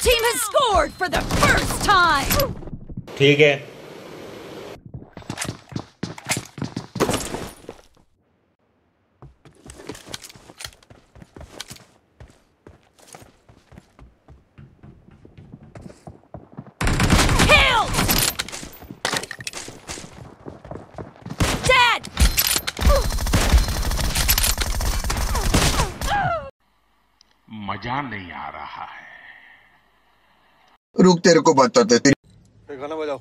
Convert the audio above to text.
team has scored for the first time! ठीक है Killed! Dead! मजा नहीं आ रहा है रुक तेरे को बताते तेरी गाना बजाओ।